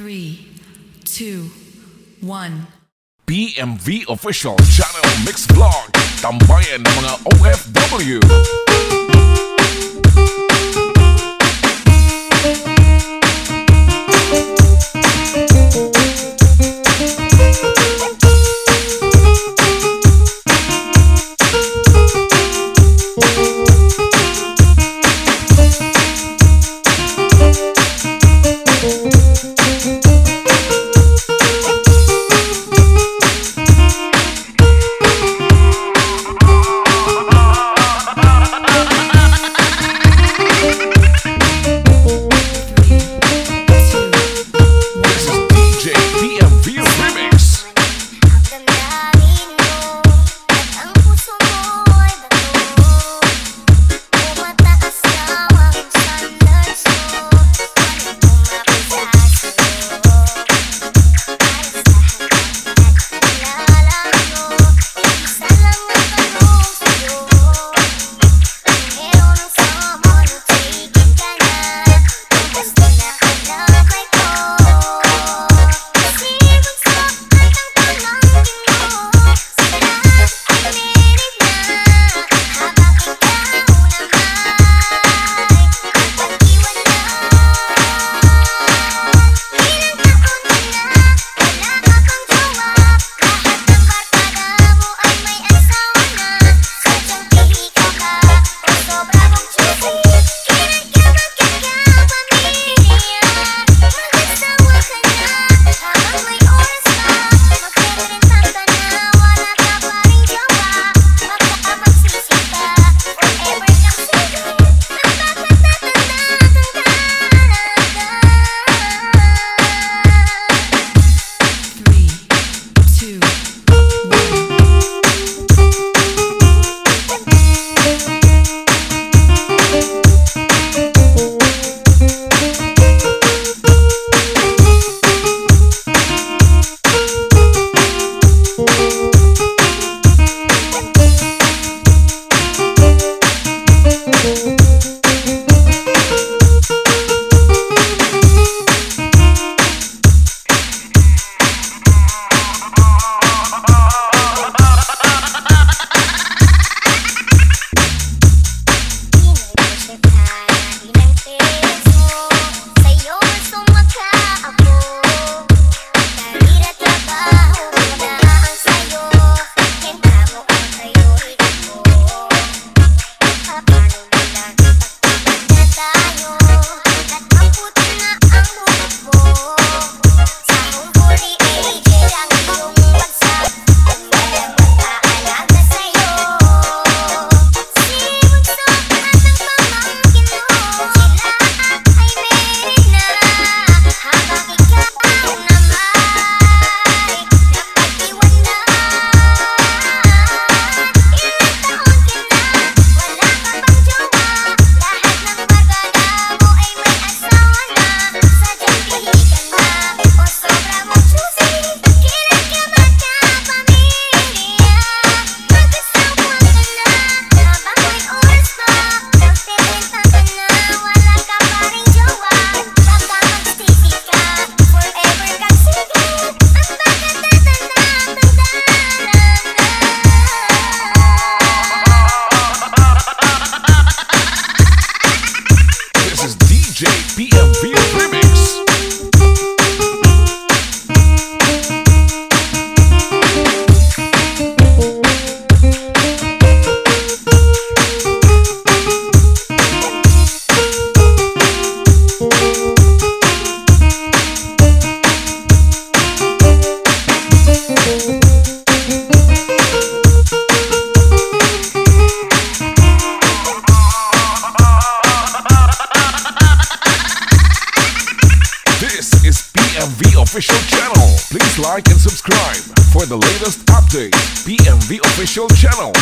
Three, two, one. PMV Official Channel Mix blog. Tambayan mga OFW Official channel. Please like and subscribe for the latest updates. PMV Official channel.